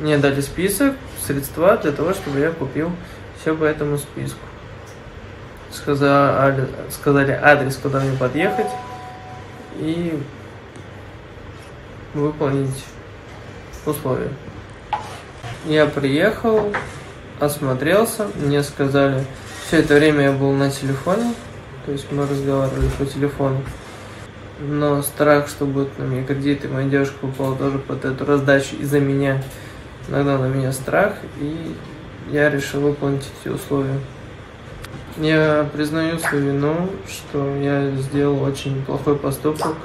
Мне дали список, средства для того, чтобы я купил все по этому списку. Сказали, сказали адрес, куда мне подъехать и выполнить условия. Я приехал, осмотрелся, мне сказали, все это время я был на телефоне, то есть мы разговаривали по телефону. Но страх, что будут на меня кредиты, моя девушка попала тоже под эту раздачу из-за меня. Нагнал на меня страх, и я решил выполнить эти условия. Я признаю свою вину, что я сделал очень плохой поступок.